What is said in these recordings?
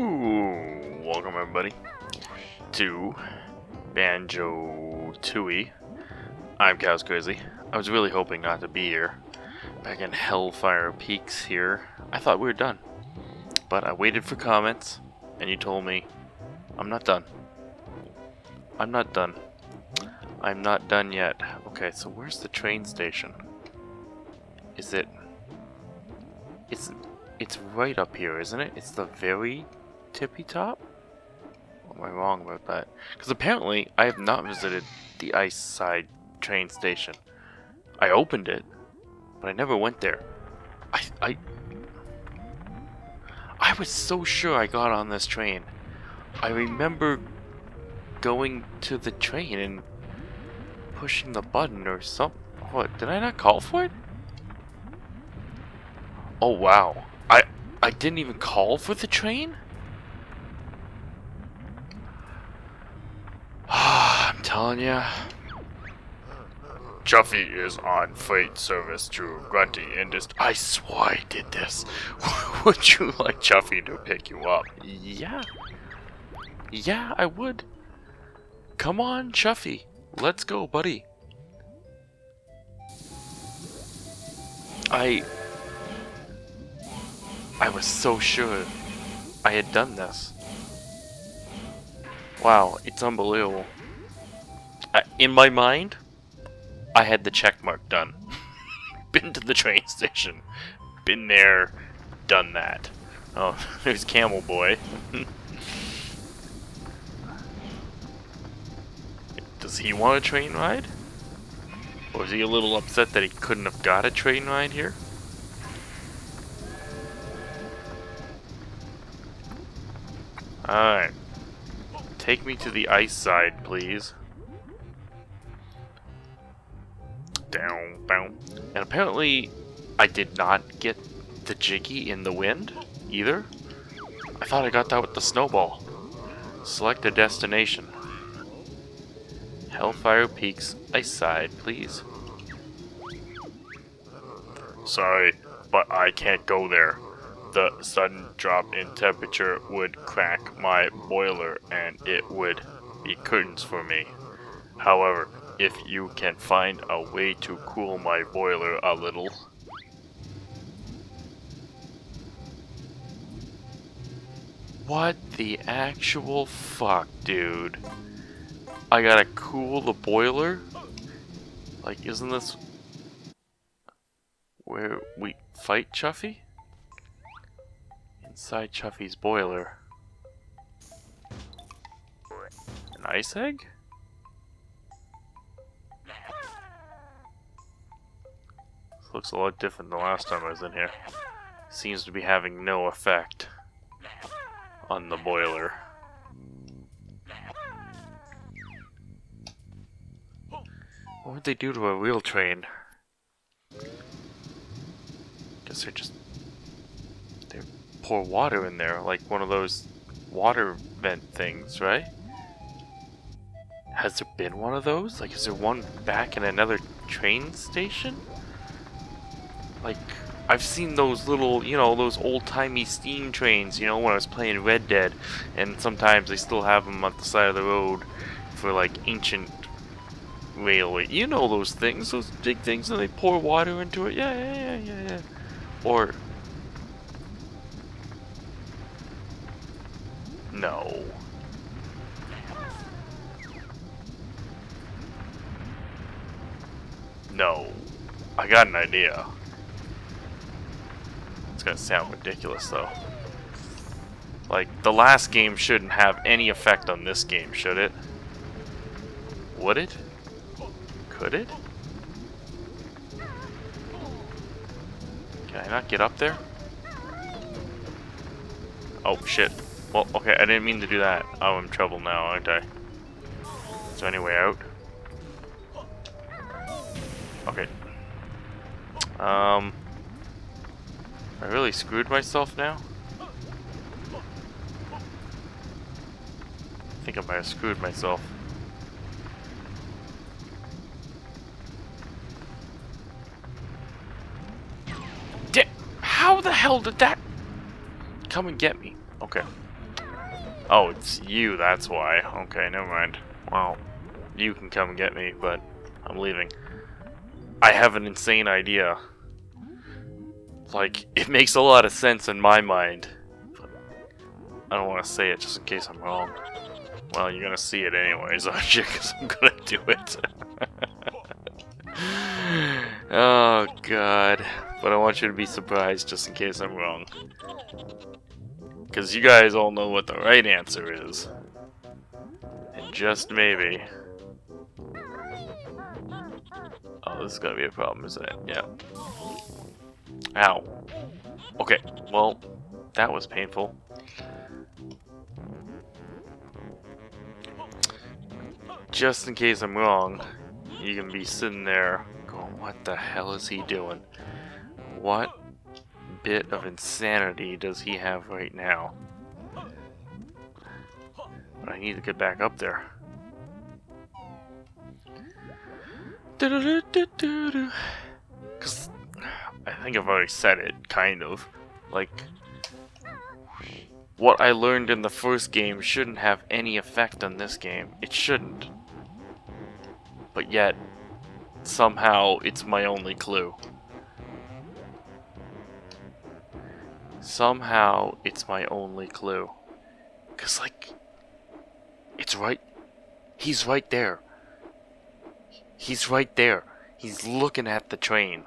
Welcome everybody to Banjo Tooie. I'm Cows Crazy. I was really hoping not to be here. Back in Hailfire Peaks here. I thought we were done. But I waited for comments, and you told me I'm not done. I'm not done. I'm not done yet. Okay, so where's the train station? Is it... It's it's right up here, isn't it? It's the very tippy top? Or am I wrong about that? Because apparently I have not visited the Ice Side train station. I opened it, but I never went there. I, I, I was so sure I got on this train. I remember going to the train and pushing the button or something. What, did I not call for it? Oh wow. I I didn't even call for the train? I'm telling you. Chuffy is on freight service to Grunty Industries. I swore I did this. would you like Chuffy to pick you up? Yeah. Yeah, I would. Come on, Chuffy. Let's go, buddy. I I was so sure I had done this. Wow, it's unbelievable. In my mind, I had the check mark done. Been to the train station. Been there, done that. Oh, there's Camel Boy. Does he want a train ride? Or is he a little upset that he couldn't have got a train ride here? Alright. Take me to the ice side, please. Apparently, I did not get the Jiggy in the wind, either. I thought I got that with the snowball. Select a destination. Hailfire Peaks Ice Side, please. Sorry, but I can't go there the sudden drop in temperature would crack my boiler and it would be curtains for me. However, if you can find a way to cool my boiler a little. What the actual fuck, dude? I gotta cool the boiler? Like, isn't this where we fight Chuffy? Inside Chuffy's boiler. An ice egg? Looks a lot different than the last time I was in here. Seems to be having no effect on the boiler. What would they do to a wheel train? Guess they're just They pour water in there, like one of those water vent things, right? Has there been one of those? Like, is there one back in another train station? Like, I've seen those little, you know, those old-timey steam trains, you know, when I was playing Red Dead, and sometimes they still have them on the side of the road for, like, ancient railway. You know those things, those big things, and they pour water into it. Yeah, yeah, yeah, yeah, yeah. Or No. No. I got an idea. It's gonna sound ridiculous though. Like, the last game shouldn't have any effect on this game, should it? Would it? Could it? Can I not get up there? Oh, shit. Well, okay, I didn't mean to do that. Oh, I'm in trouble now, aren't I? Is there any way out? Okay. Um... I really screwed myself now? I think I might have screwed myself. How the hell did that come and get me? Okay. Oh, it's you, that's why. Okay, never mind. Well, you can come and get me, but I'm leaving. I have an insane idea. Like, it makes a lot of sense in my mind. I don't want to say it just in case I'm wrong. Well, you're gonna see it anyways, aren't you? Because I'm gonna do it. oh, God. But I want you to be surprised just in case I'm wrong. Because you guys all know what the right answer is. And just maybe... Oh, this is gonna be a problem, isn't it? Yeah. Ow. Okay, well, that was painful. Just in case I'm wrong, you can be sitting there going, what the hell is he doing? What bit of insanity does he have right now? But I need to get back up there. Because I think I've already said it, kind of. Like, what I learned in the first game shouldn't have any effect on this game. It shouldn't. But yet, somehow, it's my only clue. Somehow, it's my only clue. Because, like, it's right... He's right there. He's right there. He's looking at the train.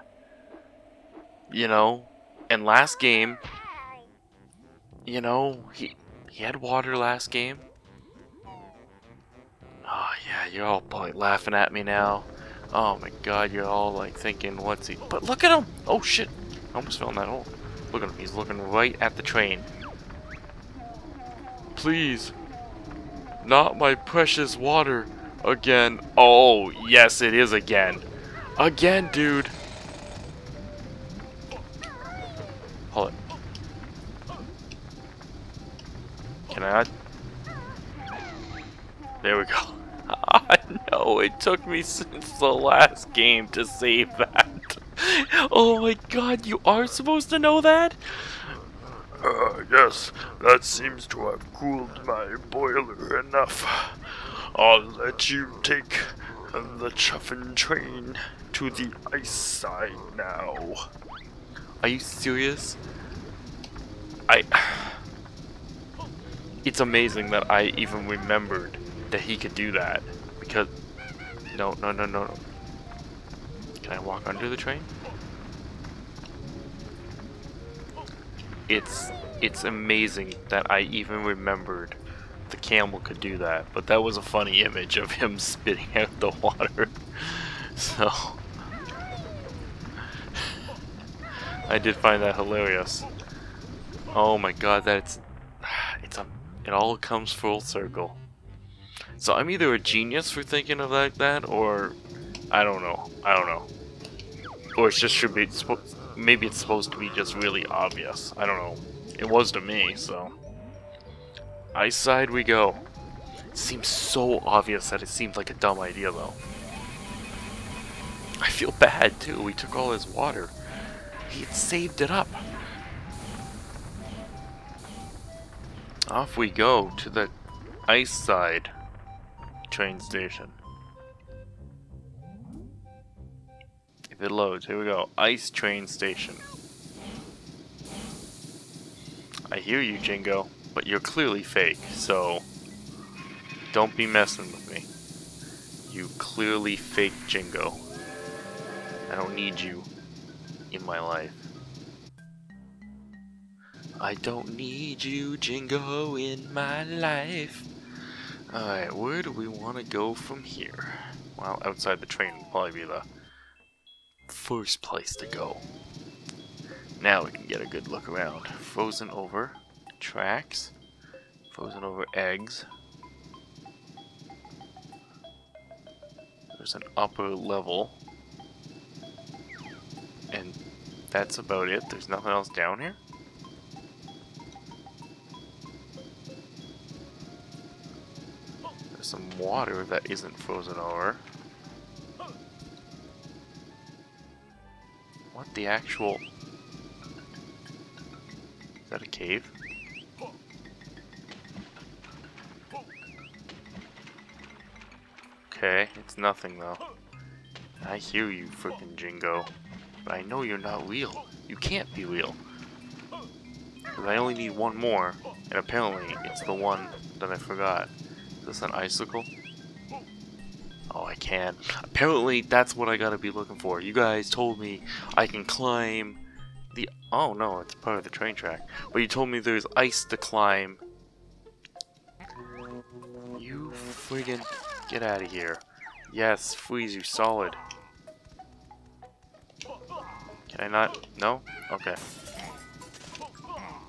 You know? And last game, you know, he he had water last game. Oh yeah, you're all probably laughing at me now. Oh my god, you're all like thinking, what's he? But look at him! Oh shit! I almost fell in that hole. Look at him, he's looking right at the train. Please. Not my precious water. Again. Oh, yes, it is again. Again, dude. Took me since the last game to save that. oh my god, you are supposed to know that? Uh, yes, that seems to have cooled my boiler enough. I'll let you take the chuffin train to the ice side now. Are you serious? I... It's amazing that I even remembered that he could do that. Because... No, no, no, no, no. Can I walk under the train? It's... It's amazing that I even remembered the camel could do that. But that was a funny image of him spitting out the water. so... I did find that hilarious. Oh my god, that's it's a it all comes full circle. So I'm either a genius for thinking of like that, or I don't know. I don't know. Or it just should be maybe it's supposed to be just really obvious. I don't know. It was to me, so ice side we go. It seems so obvious that it seems like a dumb idea though. I feel bad too. We took all his water. He had saved it up. Off we go to the ice side train station. If it loads, here we go. Ice train station. I hear you, Jinjo, but you're clearly fake, so don't be messing with me. You clearly fake Jinjo. I don't need you in my life. I don't need you, Jinjo, in my life. Alright, where do we want to go from here? Well, outside the train would probably be the first place to go. Now we can get a good look around. Frozen over tracks. Frozen over eggs. There's an upper level. And that's about it. There's nothing else down here? some water that isn't frozen over. What the actual... Is that a cave? Okay, it's nothing though. I hear you, freaking Jinjo. But I know you're not real. You can't be real. Because I only need one more, and apparently it's the one that I forgot. Is this an icicle? Oh, I can. Apparently that's what I gotta be looking for. You guys told me I can climb the... Oh no, it's part of the train track. But you told me there's ice to climb. You friggin' get out of here. Yes, freeze you solid. Can I not? No? Okay.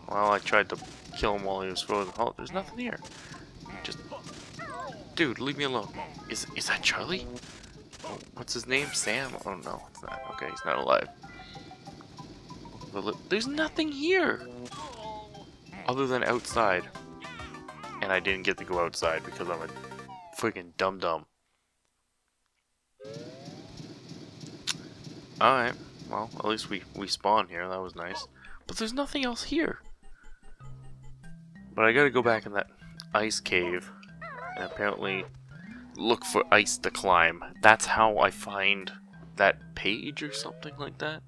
Well, I tried to kill him while he was frozen. Oh, there's nothing here. Dude, leave me alone. Is, is that Charlie? Oh, what's his name? Sam? Oh, no, it's not. Okay, he's not alive. There's nothing here! Other than outside. And I didn't get to go outside because I'm a freaking dum-dum. Alright. Well, at least we, we spawned here. That was nice. But there's nothing else here. But I gotta go back in that ice cave. And apparently look for ice to climb. That's how I find that page or something like that.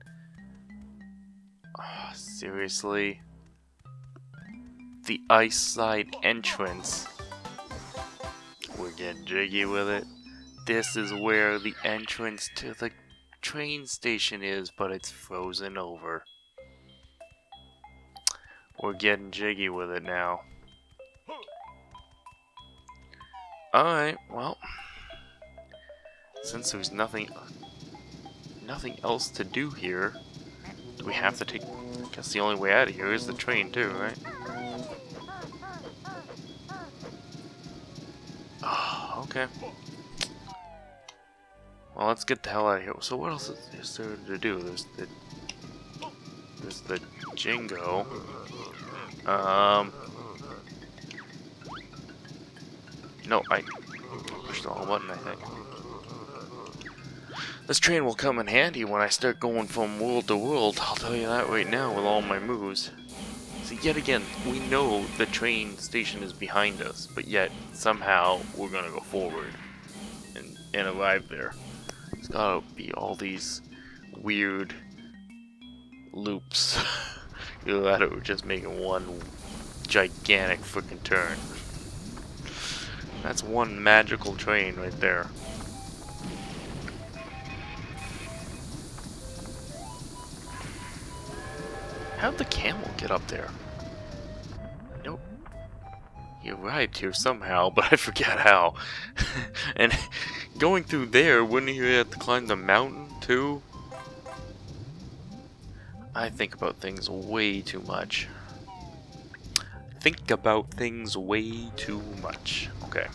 Oh, seriously? The ice side entrance. We're getting jiggy with it. This is where the entrance to the train station is, but it's frozen over. We're getting jiggy with it now. Alright, well. Since there's nothing nothing else to do here, do we have to take I guess the only way out of here is the train too, right? Oh, okay. Well, let's get the hell out of here. So what else is there to do? There's the there's the Jinjo. Um. No, I pushed the wrong button. I think. This train will come in handy when I start going from world to world. I'll tell you that right now with all my moves. See, yet again, we know the train station is behind us, but yet somehow we're gonna go forward and, and arrive there. It's gotta be all these weird loops. Either that or just making one gigantic freaking turn. That's one magical train right there. How'd the camel get up there? Nope. He arrived here somehow, but I forget how. and Going through there, wouldn't you have to climb the mountain too? I think about things way too much. Think about things way too much. Okay.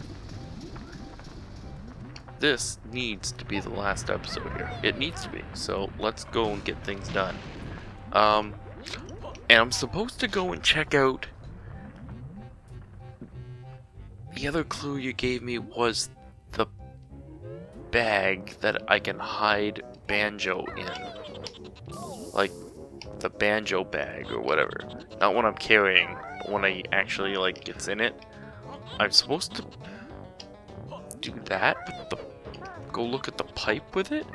This needs to be the last episode here. It needs to be. So let's go and get things done. Um, and I'm supposed to go and check out... The other clue you gave me was the bag that I can hide Banjo in. Like, the Banjo bag or whatever. Not when I'm carrying, when I actually, like, gets in it. I'm supposed to do that, the, go look at the pipe with it?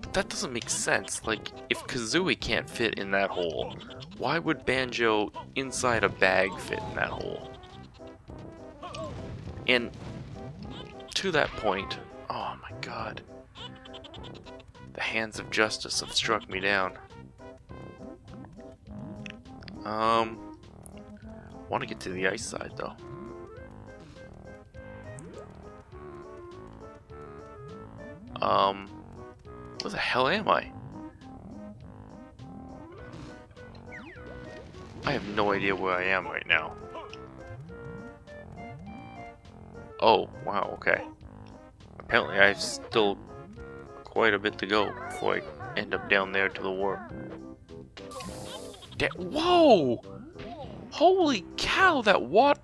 But that doesn't make sense. Like, if Kazooie can't fit in that hole, why would Banjo inside a bag fit in that hole? And to that point, oh my god, the hands of justice have struck me down. Um, want to get to the ice side though. Um, where the hell am I? I have no idea where I am right now. Oh, wow, okay. Apparently I have still quite a bit to go before I end up down there to the warp. Da Whoa! Holy cow, that water...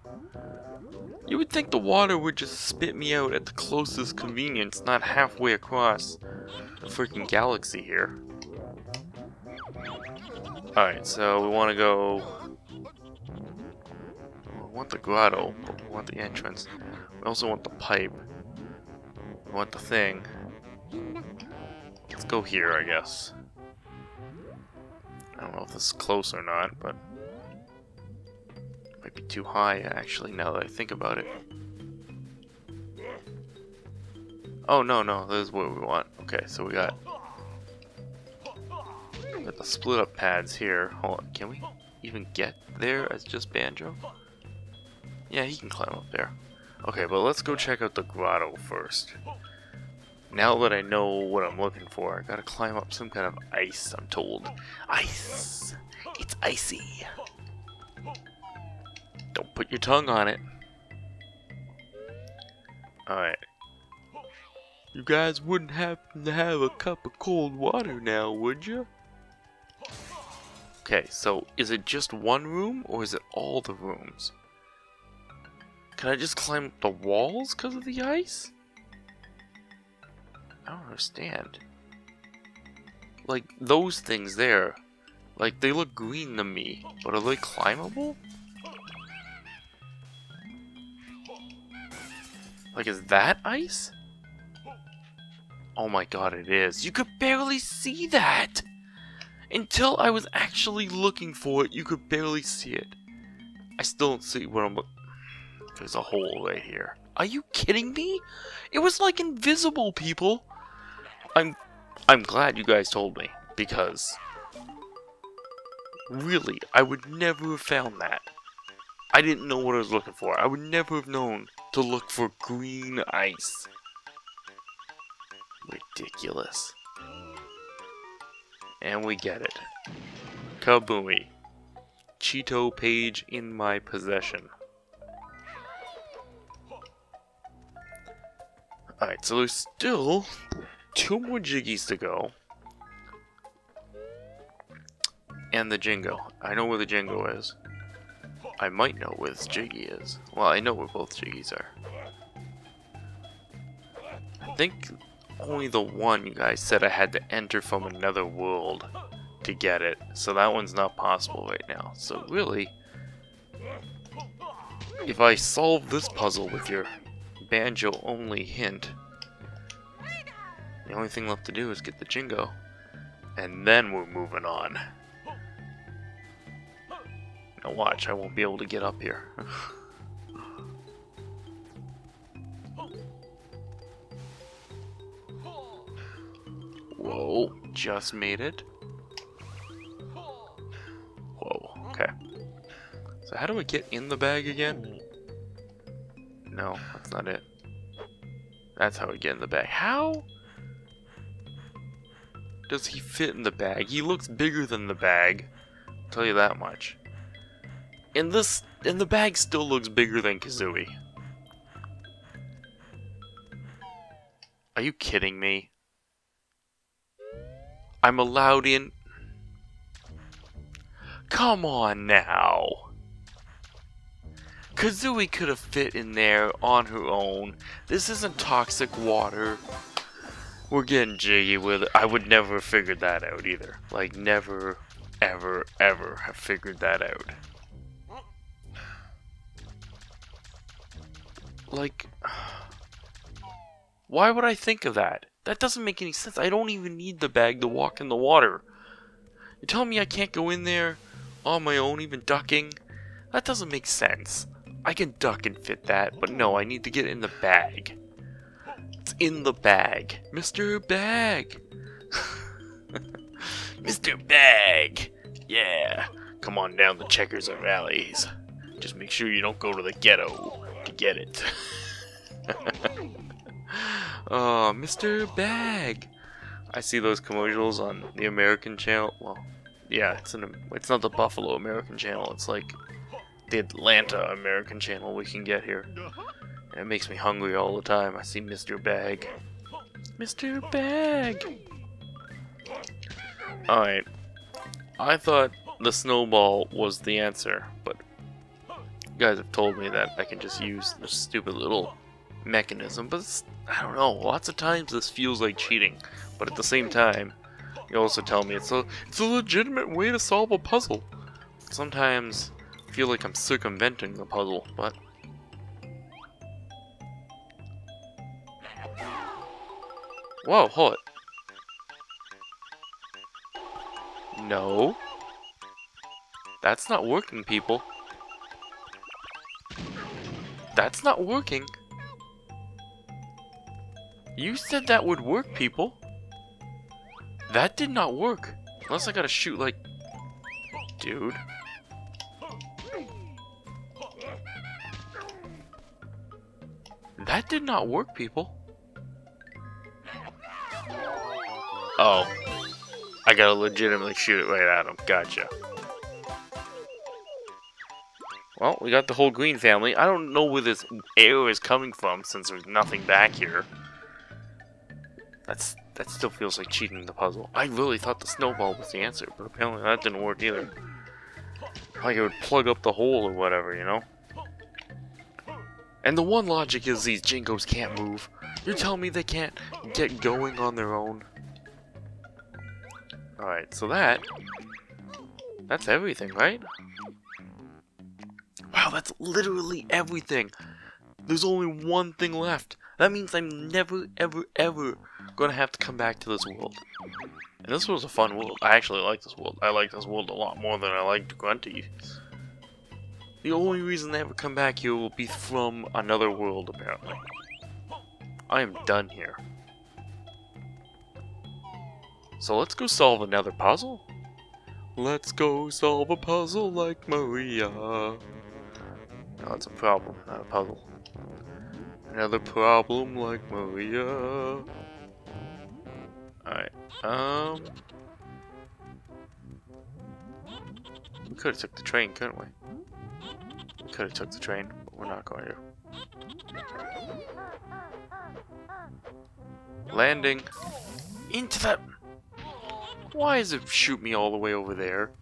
You would think the water would just spit me out at the closest convenience, not halfway across the freaking galaxy here. Alright, so we want to go... We want the grotto, but we want the entrance. We also want the pipe. We want the thing. Let's go here, I guess. I don't know if this is close or not, but might be too high actually now that I think about it. Oh no no, this is what we want. Okay, so we got got the split up pads here. Hold on, can we even get there as just Banjo? Yeah, he can climb up there. Okay, but let's go check out the grotto first. Now that I know what I'm looking for, I gotta climb up some kind of ice, I'm told. Ice! It's icy! Don't put your tongue on it. Alright. You guys wouldn't happen to have a cup of cold water now, would you? Okay, so is it just one room, or is it all the rooms? Can I just climb the walls because of the ice? I don't understand. Like, those things there, like, they look green to me, but are they climbable? Like, is that ice? Oh my god, it is. You could barely see that! Until I was actually looking for it, you could barely see it. I still don't see what I'm... There's a hole right here. Are you kidding me? It was like invisible, people! I'm I'm glad you guys told me because really, I would never have found that. I didn't know what I was looking for. I would never have known to look for green ice. Ridiculous. And we get it. Kaboomy. Cheato page in my possession. Alright, so there's still two more Jiggies to go. And the Jinjo. I know where the Jinjo is. I might know where this Jiggy is. Well, I know where both Jiggies are. I think only the one you guys said I had to enter from another world to get it. So that one's not possible right now. So really, if I solve this puzzle with your banjo only hint, the only thing left to do is get the Jinjo. And then we're moving on. Now watch, I won't be able to get up here. Whoa, just made it. Whoa, okay. So how do we get in the bag again? No, that's not it. That's how we get in the bag. How? Does he fit in the bag? He looks bigger than the bag. I'll tell you that much. And this and the bag still looks bigger than Kazooie. Are you kidding me? I'm allowed in. Come on now. Kazooie could have fit in there on her own. This isn't toxic water. We're getting jiggy with it. I would never have figured that out either. Like, never, ever, ever have figured that out. Like, why would I think of that? That doesn't make any sense. I don't even need the bag to walk in the water. You're telling me I can't go in there on my own, even ducking? That doesn't make sense. I can duck and fit that, but no, I need to get in the bag. In the bag. Mr. Bag! Mr. Bag! Yeah! Come on down the checkers and rallies. Just make sure you don't go to the ghetto to get it. oh, Mr. Bag! I see those commercials on the American channel. Well, yeah, it's an it's not the Buffalo American channel. It's like the Atlanta American channel we can get here. And it makes me hungry all the time. I see Mr. Bag. Mr. Bag! Alright. I thought the snowball was the answer, but you guys have told me that I can just use this stupid little mechanism, but I don't know, lots of times this feels like cheating, but at the same time, you also tell me it's a, it's a legitimate way to solve a puzzle. Sometimes I feel like I'm circumventing the puzzle, but Whoa, hold it. No. That's not working, people. That's not working. You said that would work, people. That did not work. Unless I gotta shoot, like... Dude. That did not work, people. Oh. I gotta legitimately shoot it right at him. Gotcha. Well, we got the whole green family. I don't know where this arrow is coming from since there's nothing back here. That's That still feels like cheating the puzzle. I really thought the snowball was the answer, but apparently that didn't work either. Like it would plug up the hole or whatever, you know? And the one logic is these Jinjos can't move. You're telling me they can't get going on their own? Alright, so that... That's everything, right? Wow, that's literally everything! There's only one thing left. That means I'm never, ever, ever gonna have to come back to this world. And this was a fun world. I actually like this world. I like this world a lot more than I liked Grunty. The only reason they ever come back here will be from another world, apparently. I am done here. So let's go solve another puzzle. Let's go solve a puzzle like Maria. No, it's a problem, not a puzzle. Another problem like Maria. Alright, um... We could have took the train, couldn't we? We could have took the train, but we're not going to. Landing. Into that... Why does it shoot me all the way over there?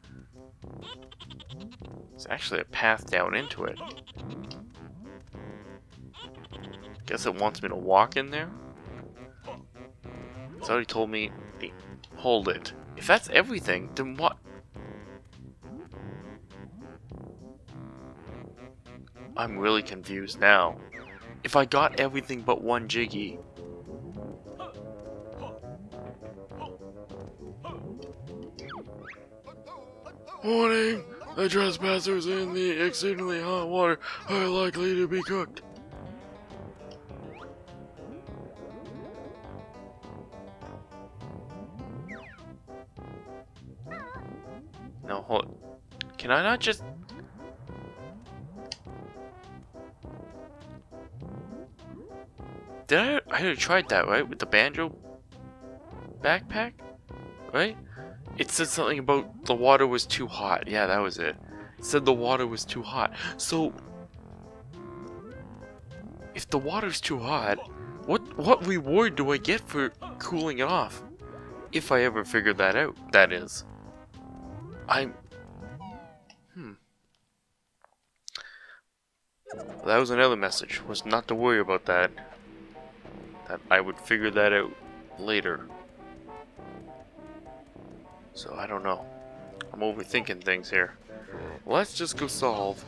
There's actually a path down into it. Guess it wants me to walk in there? It's already told me... Hold it. If that's everything, then what... I'm really confused now. If I got everything but one Jiggy... Warning! The trespassers in the exceedingly hot water are likely to be cooked. No, hold. Can I not just... Did I... I tried that, right? With the banjo backpack? Right? It said something about the water was too hot. Yeah, that was it. It said the water was too hot. So... If the water's too hot, what what reward do I get for cooling it off? If I ever figure that out, that is. I'm... Hmm. That was another message, was not to worry about that. That I would figure that out later. So I don't know. I'm overthinking things here. Let's just go solve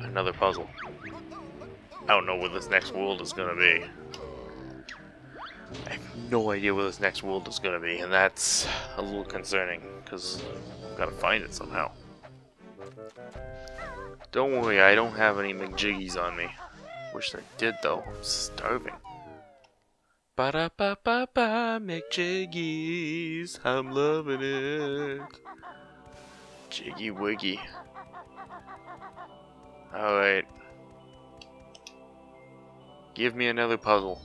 another puzzle. I don't know where this next world is gonna be. I have no idea where this next world is gonna be, and that's a little concerning, because I've gotta find it somehow. Don't worry, I don't have any McJiggies on me. Wish I did though, I'm starving. Ba da ba ba ba, McJiggies, I'm loving it. Jiggy Wiggy. Alright. Give me another puzzle.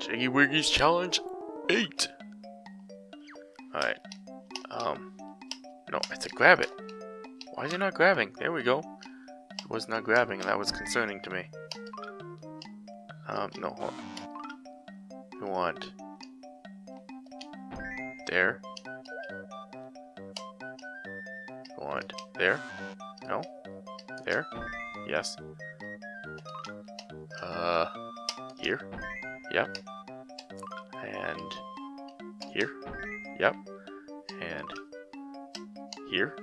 Jiggy Wiggy's Challenge 8. Alright. Um. No, I said grab it. Why is it not grabbing? There we go. Was not grabbing, and that was concerning to me. Um, no, hold on. You want... There. You want... There? No? There? Yes. Uh... Here? Yep. And... Here? Yep. And... Here?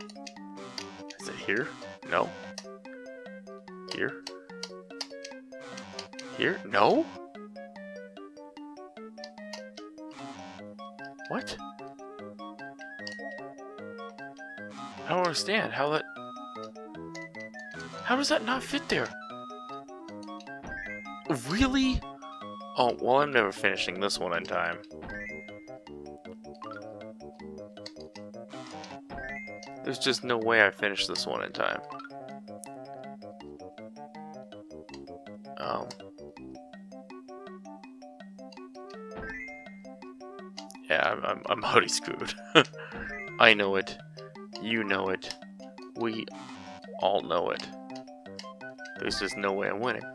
Is it here? No. Here? Here? No? What? I don't understand how that... How does that not fit there? Really? Oh, well, I'm never finishing this one in time. There's just no way I finish this one in time. Already screwed. I know it. You know it. We all know it. There's just no way I'm winning.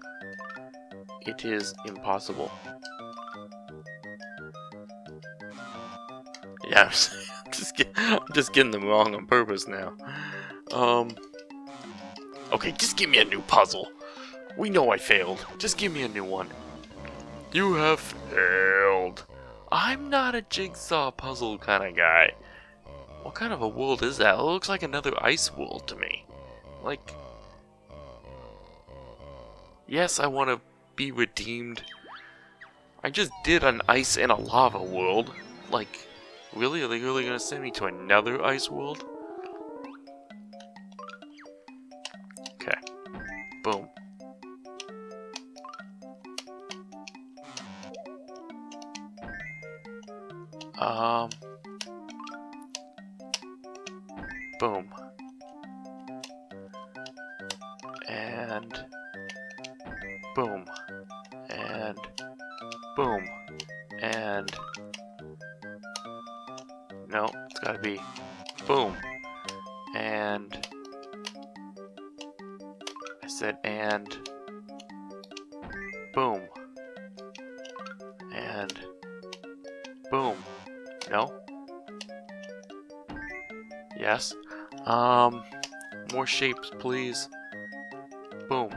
It is impossible. Yeah, I'm just, get, I'm just getting them wrong on purpose now. Um. Okay, just give me a new puzzle. We know I failed. Just give me a new one. You have failed. I'm not a jigsaw puzzle kind of guy. What kind of a world is that? It looks like another ice world to me. Like... Yes, I want to be redeemed. I just did an ice and a lava world. Like, really? Are they really going to send me to another ice world? Okay. Boom. Um. Boom. And boom. And boom. And no, it's gotta be boom. And I said and boom. And boom. No? Yes? Um, more shapes, please. Boom.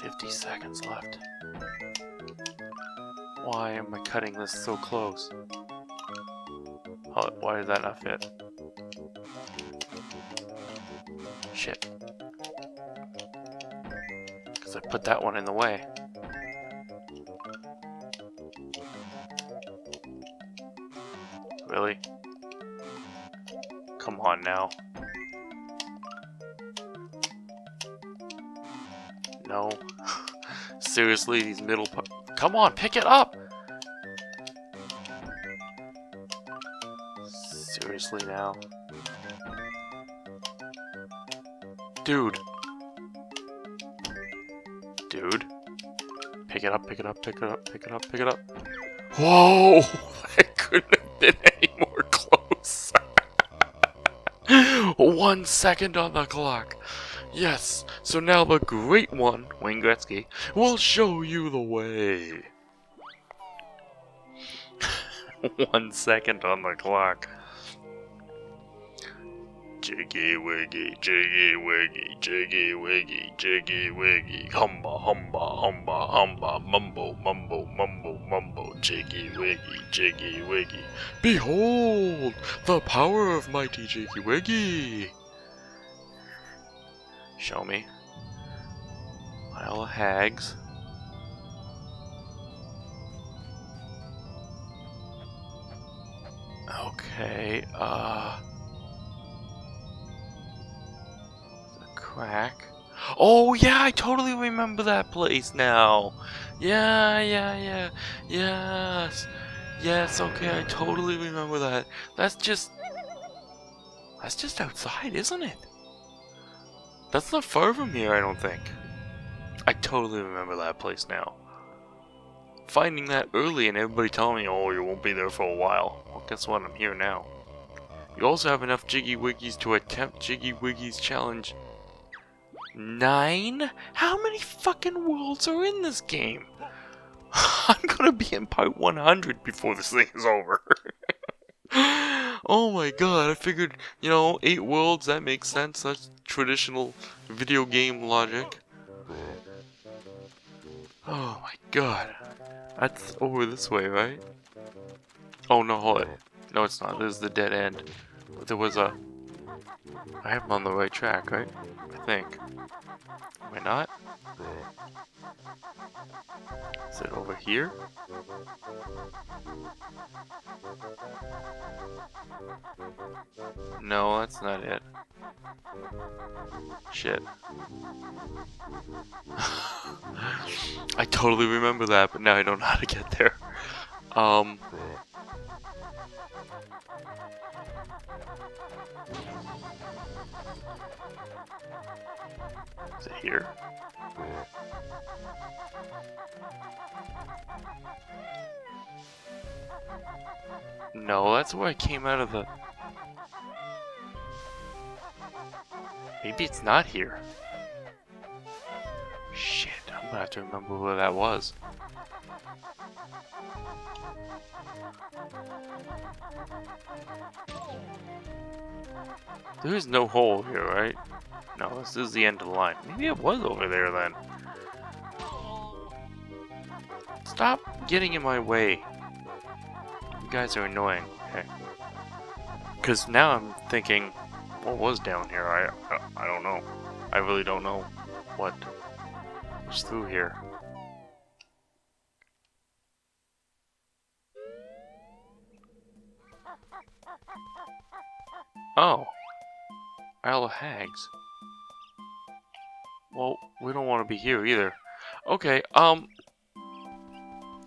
50 seconds left. Why am I cutting this so close? Oh, why did that not fit? Shit. Because I put that one in the way. Now. No. Seriously, these middle Come on, pick it up! Seriously now. Dude. Dude. Pick it up, pick it up, pick it up, pick it up, pick it up. Whoa! That couldn't have been any more one second on the clock. Yes, so now the great one, Wayne Gretzky, will show you the way. one second on the clock. Jiggy wiggy, jiggy wiggy, jiggy wiggy, jiggy wiggy, humba humba humba humba, mumbo mumbo mumbo mumbo, jiggy wiggy, jiggy wiggy. Behold the power of mighty Jiggy Wiggy! Show me. Isle of Hags. Okay, uh... crack. Oh yeah, I totally remember that place now. Yeah, yeah, yeah, yes, yes. Okay, I totally remember that. That's just, that's just outside, isn't it? That's not far from here, I don't think. I totally remember that place now. Finding that early and everybody telling me, oh, you won't be there for a while. Well, guess what? I'm here now. You also have enough Jiggy Wiggies to attempt Jiggy Wiggy's challenge Nine? How many fucking worlds are in this game? I'm gonna be in part 100 before this thing is over. oh my god, I figured, you know, 8 worlds, that makes sense. That's traditional video game logic. Oh my god. That's over this way, right? Oh no, hold it. No, it's not. This is the dead end. There was a... I am on the right track, right? I think. Am I not? Is it over here? No, that's not it. Shit. I totally remember that, but now I don't know how to get there. Um. Is it here? No, that's where I came out of the... Maybe it's not here. Shit, I'm gonna have to remember where that was. There is no hole here, right? No, this is the end of the line. Maybe it was over there then. Stop getting in my way. You guys are annoying. Okay. Because now I'm thinking, what was down here? I, I, I don't know. I really don't know what was through here. Oh. Isle of Hags. Well, we don't want to be here either. Okay, um...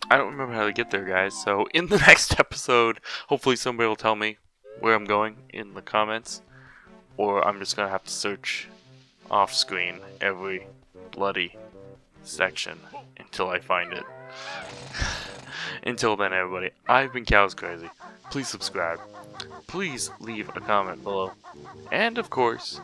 I don't remember how to get there, guys, so in the next episode, hopefully somebody will tell me where I'm going in the comments. Or I'm just gonna have to search off-screen every bloody section until I find it. Until then, everybody, I've been Cows Crazy. Please subscribe. Please leave a comment below. And, of course,